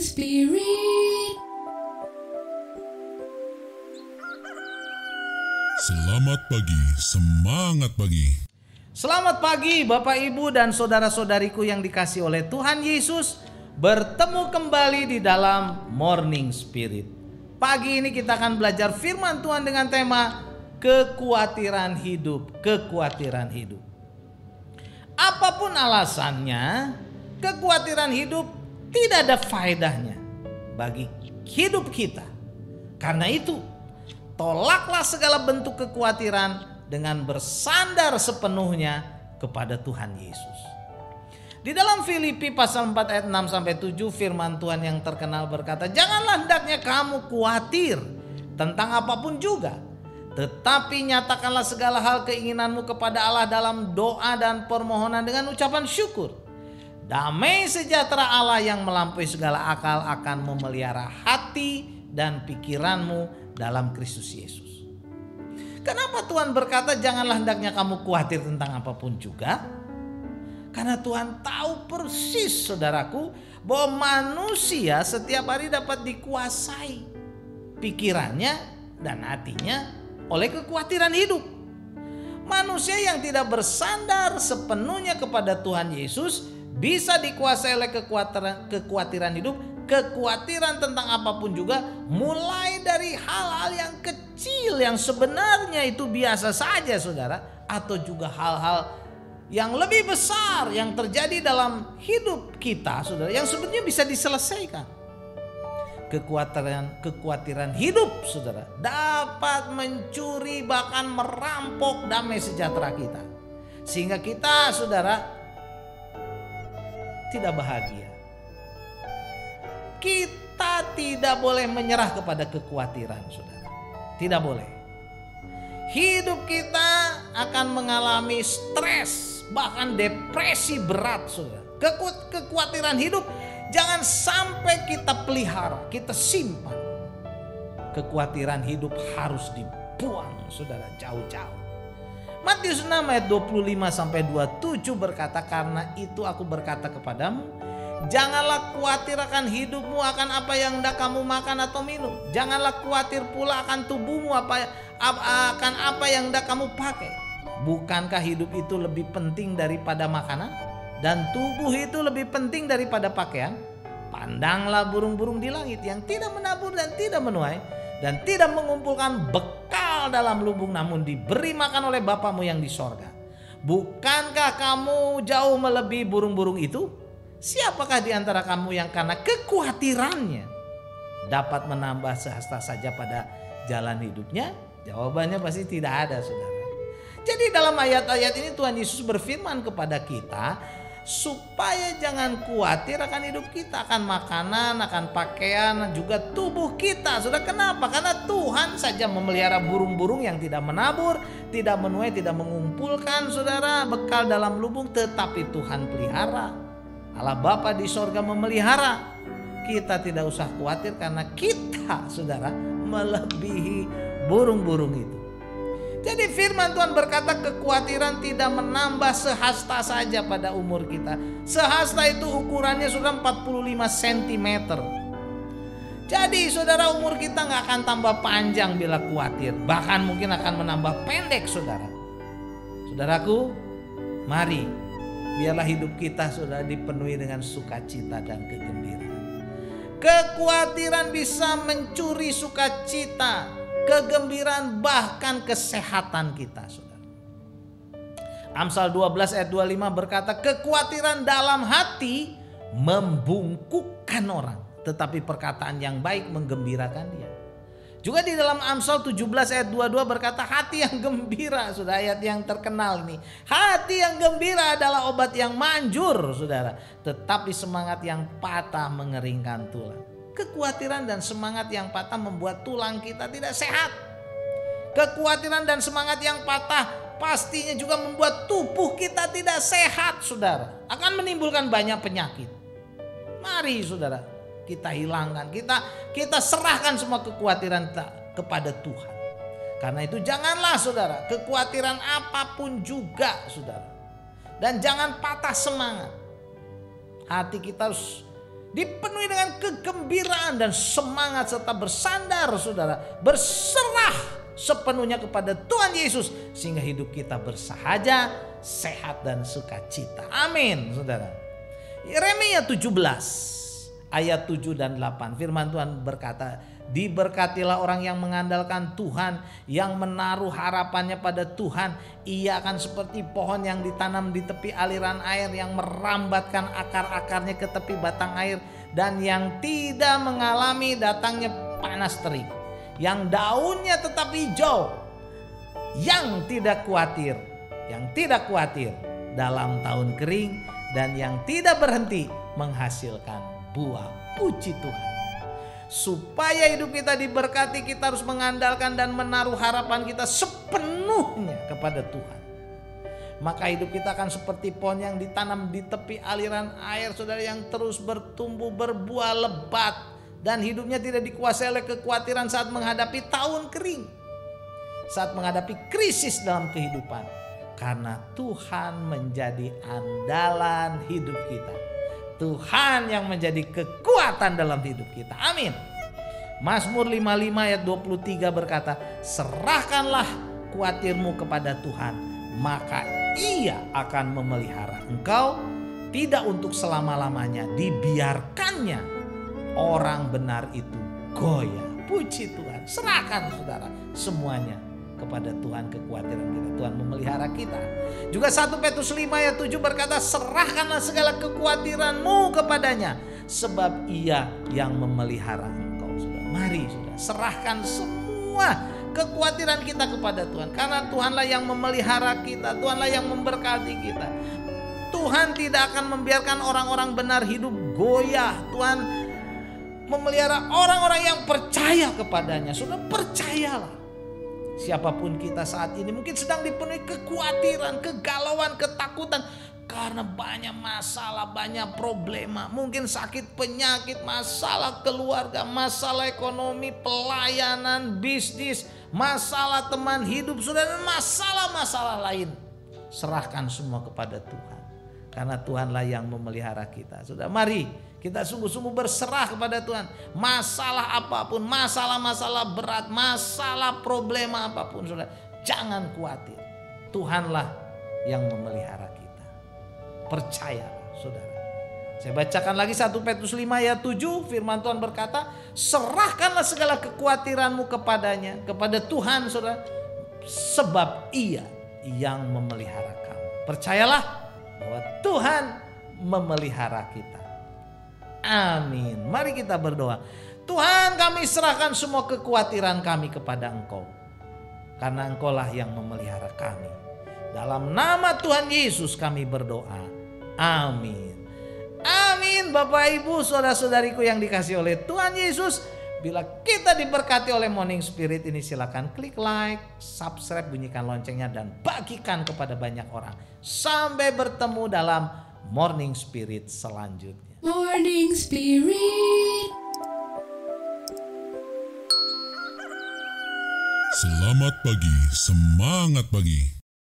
Spirit. Selamat pagi, semangat pagi. Selamat pagi Bapak Ibu dan saudara-saudariku yang dikasih oleh Tuhan Yesus Bertemu kembali di dalam Morning Spirit Pagi ini kita akan belajar firman Tuhan dengan tema Kekhawatiran hidup, kekhawatiran hidup Apa pun alasannya, kekhawatiran hidup tidak ada faedahnya bagi hidup kita Karena itu, tolaklah segala bentuk kekhawatiran dengan bersandar sepenuhnya kepada Tuhan Yesus. Di dalam Filipi pasal 4 ayat 6 sampai 7 firman Tuhan yang terkenal berkata, "Janganlah hendaknya kamu khawatir tentang apa pun juga, tetapi nyatakanlah segala hal keinginanmu kepada Allah dalam doa dan permohonan dengan ucapan syukur. Damai sejahtera Allah yang melampaui segala akal akan memelihara hati dan pikiranmu dalam Kristus Yesus." Kenapa Tuhan berkata janganlah hendaknya kamu khawatir tentang apa pun juga? Karena Tuhan tahu persis saudaraku bahwa manusia setiap hari dapat dikuasai pikirannya dan hatinya oleh kekhawatiran hidup. Manusia yang tidak bersandar sepenuhnya kepada Tuhan Yesus bisa dikuasai oleh kekhawatiran, kekhawatiran hidup kekhawatiran tentang apa pun juga mulai dari hal-hal yang kecil yang sebenarnya itu biasa saja saudara atau juga hal-hal yang lebih besar yang terjadi dalam hidup kita saudara yang sebenarnya bisa diselesaikan. Kekhawatiran kekhawatiran hidup saudara dapat mencuri bahkan merampok damai sejahtera kita. Sehingga kita saudara tidak bahagia kita tidak boleh menyerah kepada kekhawatiran, saudara. Tidak boleh. Hidup kita akan mengalami stres, bahkan depresi berat, saudara. Kekhawatiran hidup jangan sampai kita pelihara, kita simpan. Kekhawatiran hidup harus dibuang, saudara, jauh-jauh. Matius 6 ayat 25 sampai 27 berkata karena itu aku berkata kepadamu Janganlah khawatir akan hidupmu akan apa yang hendak kamu makan atau minum. Janganlah khawatir pula akan tubuhmu apa akan apa yang hendak kamu pakai. Bukankah hidup itu lebih penting daripada makanan dan tubuh itu lebih penting daripada pakaian? Pandanglah burung-burung di langit yang tidak menabur dan tidak menuai dan tidak mengumpulkan bekal dalam lumbung namun diberi makan oleh Bapamu yang di sorga. Bukankah kamu jauh melebihi burung-burung itu? Siapakah di antara kamu yang karena kekhawatirannya dapat menambah sehasta saja pada jalan hidupnya? Jawabannya pasti tidak ada, saudara. Jadi dalam ayat-ayat ini Tuhan Yesus berfirman kepada kita supaya jangan khawatir akan hidup kita, akan makanan, akan pakaian, juga tubuh kita. Sudah kenapa? Karena Tuhan saja memelihara burung-burung yang tidak menabur, tidak menuai, tidak mengumpulkan saudara bekal dalam lubung, tetapi Tuhan pelihara. Allah Bapa di sorga memelihara. Kita tidak usah khawatir karena kita saudara melebihi burung-burung itu. Jadi firman Tuhan berkata kekhawatiran tidak menambah sehasta saja pada umur kita. Sehasta itu ukurannya sudah 45 cm. Jadi saudara umur kita nggak akan tambah panjang bila khawatir. Bahkan mungkin akan menambah pendek saudara. Saudaraku, mari biarlah hidup kita sudah dipenuhi dengan sukacita dan kegembiraan. Kekhawatiran bisa mencuri sukacita, kegembiraan bahkan kesehatan kita, Saudara. Amsal 12 ayat 25 berkata, "Kekhawatiran dalam hati membungkukkan orang, tetapi perkataan yang baik menggembirakan dia." Juga di dalam Amsal 17 ayat 22 berkata hati yang gembira sudah ayat yang terkenal ini. Hati yang gembira adalah obat yang manjur saudara. Tetapi semangat yang patah mengeringkan tulang. Kekhawatiran dan semangat yang patah membuat tulang kita tidak sehat. Kekhawatiran dan semangat yang patah pastinya juga membuat tubuh kita tidak sehat saudara. Akan menimbulkan banyak penyakit. Mari saudara kita hilangkan, kita kita serahkan semua kekhawatiran kita kepada Tuhan. Karena itu janganlah saudara, kekhawatiran apa pun juga saudara. Dan jangan patah semangat. Hati kita harus dipenuhi dengan kegembiraan dan semangat serta bersandar saudara. Berserah sepenuhnya kepada Tuhan Yesus sehingga hidup kita bersahaja sehat dan sukacita. Amin saudara. Yeremia 17 ayat 7 dan 8 firman Tuhan berkata Diberkatilah orang yang mengandalkan Tuhan, yang menaruh harapannya pada Tuhan. Ia akan seperti pohon yang ditanam di tepi aliran air, yang merambatkan akar-akarnya ke tepi batang air, dan yang tidak mengalami datangnya panas terik, yang daunnya tetap hijau, yang tidak khawatir, yang tidak khawatir dalam tahun kering, dan yang tidak berhenti menghasilkan buah. Puji Tuhan. Supaya hidup kita diberkati, kita harus mengandalkan dan menaruh harapan kita sepenuhnya kepada Tuhan. Maka hidup kita akan seperti pohon yang ditanam di tepi aliran air, saudara yang terus bertumbuh berbuah lebat dan hidupnya tidak dikuasai oleh kekhawatiran saat menghadapi tahun kering, saat menghadapi krisis dalam kehidupan, karena Tuhan menjadi andalan hidup kita. Tuhan yang menjadi kekuatan dalam hidup kita. Amin. Mazmur 55 ayat 23 berkata, "Serahkanlah kuatirmu kepada Tuhan, maka Ia akan memelihara engkau tidak untuk selama-lamanya dibiarkannya orang benar itu goyah." Puji Tuhan. Serahkan Saudara semuanya kepada Tuhan kekhawatiran kita. Tuhan memelihara kita. Juga 1 Petrus 5 ayat 7 berkata, serahkanlah segala kekhawatiranmu kepadanya. Sebab ia yang memelihara engkau. Sudah, mari sudah, serahkan semua kekhawatiran kita kepada Tuhan. Karena Tuhanlah yang memelihara kita. Tuhanlah yang memberkati kita. Tuhan tidak akan membiarkan orang-orang benar hidup goyah. Tuhan memelihara orang-orang yang percaya kepadanya. Sudah percayalah. Siapa pun kita saat ini mungkin sedang dipenuhi kekhawatiran, kegalauan, ketakutan karena banyak masalah, banyak problema, mungkin sakit penyakit, masalah keluarga, masalah ekonomi, pelayanan, bisnis, masalah teman hidup, sudah masalah-masalah lain. Serahkan semua kepada Tuhan. Karena Tuhanlah yang memelihara kita. Sudah mari kita sungguh-sungguh berserah kepada Tuhan. Masalah apa pun, masalah-masalah berat, masalah problema apa pun, saudara, jangan khawatir. Tuhanlah yang memelihara kita. Percayalah, saudara. Saya bacakan lagi 1 Petrus 5 ayat 7 firman Tuhan berkata, serahkanlah segala kekhawatiranmu kepadanya, kepada Tuhan saudara, sebab ia yang memelihara kamu. Percayalah bahwa Tuhan memelihara kita. Amin. Mari kita berdoa. Tuhan kami serahkan semua kekhawatiran kami kepada Engkau. Karena Engkaulah yang memelihara kami. Dalam nama Tuhan Yesus kami berdoa. Amin. Amin Bapak Ibu saudara-saudariku yang dikasih oleh Tuhan Yesus. Bila kita diberkati oleh Morning Spirit ini silakan klik like, subscribe, bunyikan loncengnya dan bagikan kepada banyak orang. Sampai bertemu dalam Morning Spirit selanjutnya. Morning Spirit. Selamat pagi, semangat pagi.